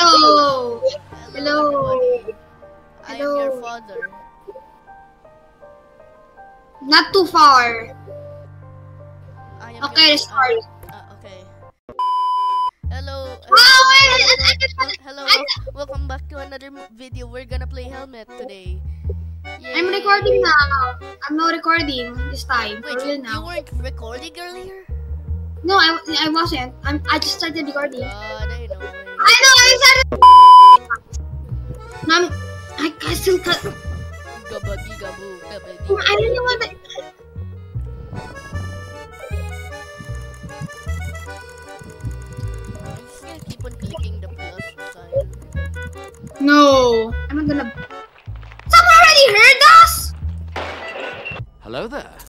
Hello. Hello. I am your Hello. father. Not too far. Okay, let's start. Uh, uh, okay. Hello. I- I- Hello. hello. Welcome back to another video. We're gonna play Hellmet today. I'm recording now. I'm not recording this time. Wait, you, you weren't recording earlier? No, I, I wasn't. I'm, I just started recording. Uh, God, I know. I know, I started. Mom, I, I still cut. Gabadi gabu, gabadi. I don't know what. I, I'm just gonna keep on clicking the no, I'm not gonna. Someone already heard us. Hello there.